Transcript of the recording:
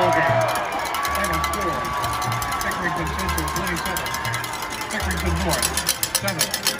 Logan. Final score, Pickerington Central 27, Pickerington North 7.